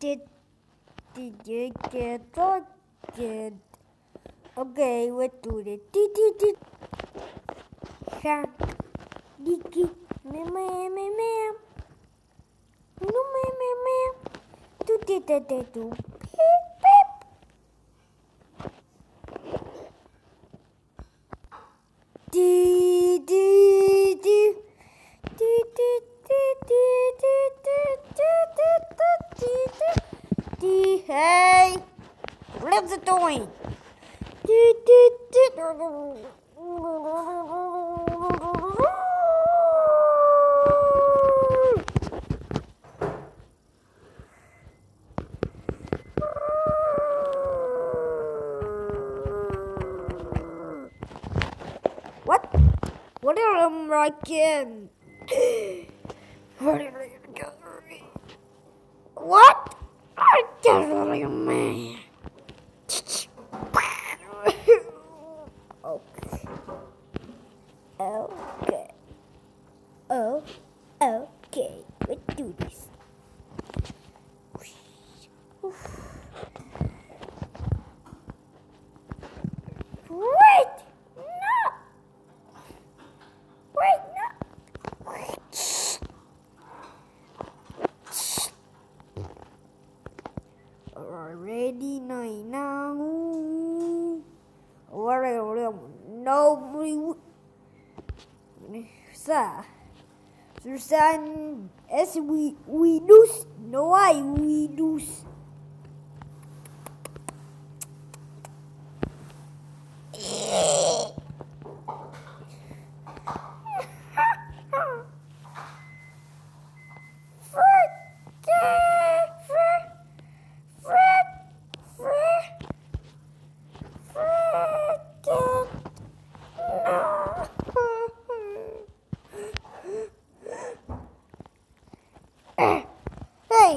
did did you get did okay let's do this did did did shark. Dicky me me me me no me me me do do do do do. What's it doing? What? What are them right? What? I don't really man. Oh, okay. Let's do this. Wait! No! Wait, no! Already nine now. Already no. Sa. Your son, as we we Windows. No we Windows.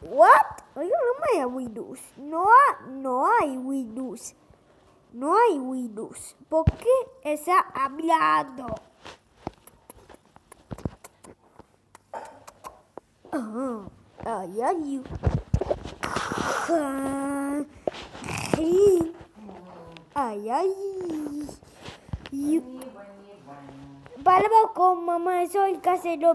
What? What? Ayun na may Windows. No, no hay Windows. No hay Windows. Porque está hablando. Ah, ay, ay. Ay, ay. You. Con mamá soy casero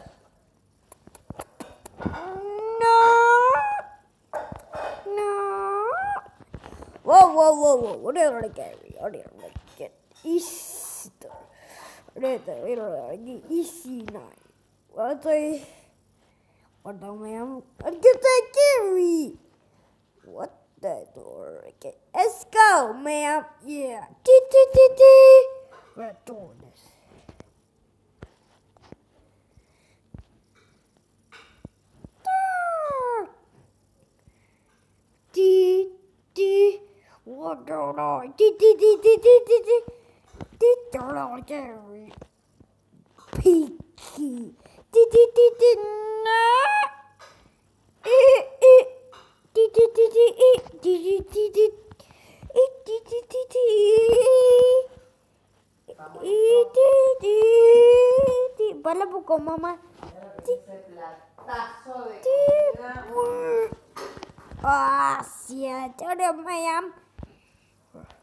whoa, whoa, whoa, what ஒரே ஒரு கேள்வி ஒரே ஒரு கேள்வி easy easy நாய் gonna அடுத்த கேள்வி What the door? Okay, let's go, man! Yeah. Dee, dee, dee, dee. We're doing this. 我走了，滴滴滴滴滴滴滴，滴走了这位，脾气，滴滴滴滴呢，咦咦，滴滴滴滴咦，滴滴滴滴，咦滴滴滴滴，咦滴滴滴，baila poco mamá，滴，滴，啊，谢，这里没有。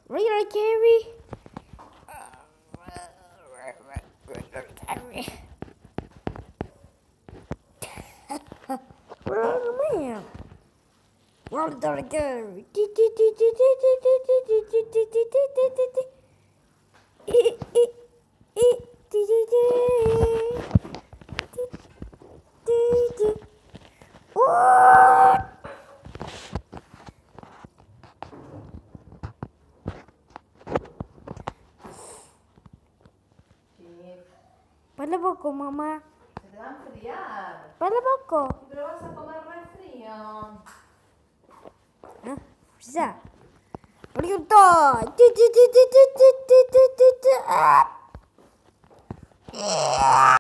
Radar Gary. Radar Gary. Radar man. Radar Gary. Palaboco, mamá. Se te va a enfriar. Palaboco. Pero vas a comer re frío. Ah, ya. Pregunto. Ah.